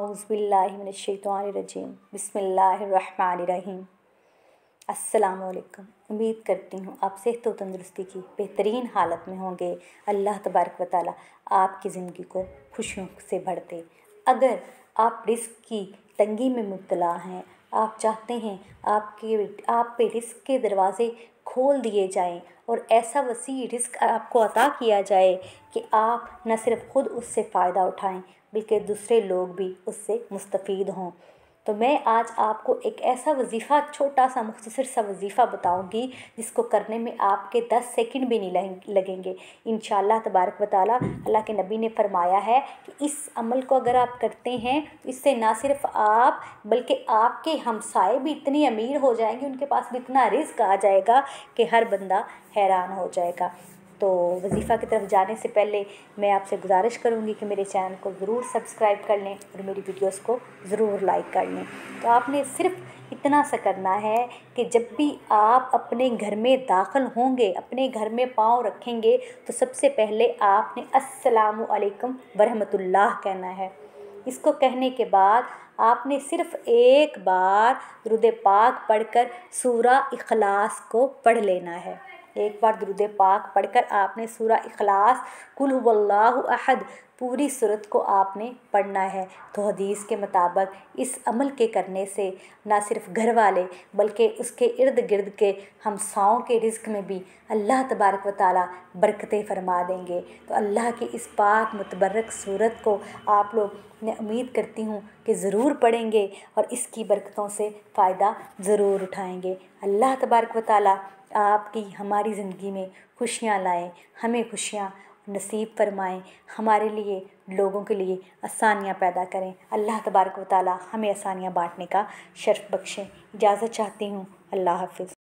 अज़बिल्लिमिनशैतवानरजीम बसमीम अल्लाम उम्मीद करती हूँ आप सेहत व तंदरुस्ती की बेहतरीन हालत में होंगे। अल्लाह तबारक व ताली आपकी ज़िंदगी को खुशियों से भरते अगर आप रिस्क की तंगी में मुबला हैं आप चाहते हैं आपके आप पे रिस्क के दरवाज़े खोल दिए जाएँ और ऐसा वसी रिस्क आपको अता किया जाए कि आप न सिर्फ़ ख़ुद उससे फ़ायदा उठाएँ, बल्कि दूसरे लोग भी उससे मुस्तफ़ हों। तो मैं आज आपको एक ऐसा वजीफ़ा छोटा सा मुख्तर सा वजीफ़ा बताऊँगी, जिसको करने में आपके दस सेकंड भी नहीं लगेंगे। इन तबारक वाली अल्लाह के नबी ने फरमाया है कि इस अमल को अगर आप करते हैं तो इससे ना सिर्फ़ आप, बल्कि आपके हमसाए भी इतने अमीर हो जाएँगे, उनके पास भी इतना रिस्क आ जाएगा कि हर बंदा हैरान हो जाएगा। तो वजीफ़ा की तरफ़ जाने से पहले मैं आपसे गुजारिश करूँगी कि मेरे चैनल को ज़रूर सब्सक्राइब कर लें और मेरी वीडियोस को ज़रूर लाइक कर लें। तो आपने सिर्फ़ इतना सा करना है कि जब भी आप अपने घर में दाखिल होंगे, अपने घर में पाँव रखेंगे तो सबसे पहले आपने असलकम वरहमतुल्लाह कहना है। इसको कहने के बाद आपने सिर्फ़ एक बार रुद पाक पढ़कर सूरा इखलास को पढ़ लेना है। एक बार दुरुद पाक पढ़कर आपने सूरा इखलास, कुल अहद, पूरी सूरत को आपने पढ़ना है। तो हदीस के मुताबिक इस अमल के करने से ना सिर्फ़ घर वाले, बल्कि उसके इर्द गिर्द के हमसाओं के रिस्क में भी अल्लाह तबारक व ताली बरकतें फरमा देंगे। तो अल्लाह की इस पाक, मुतबरक सूरत को आप लोग, मैं उम्मीद करती हूँ कि ज़रूर पढ़ेंगे और इसकी बरकतों से फ़ायदा ज़रूर उठाएँगे। अल्लाह तबारक व ताली आपकी, हमारी ज़िंदगी में खुशियाँ लाए, हमें खुशियाँ नसीब फरमाएँ, हमारे लिए, लोगों के लिए आसानियाँ पैदा करें। अल्लाह तबारक वाली हमें आसानियाँ बाँटने का शर्फ बख्शें। इजाज़त चाहती हूँ। अल्लाह हाफिज़।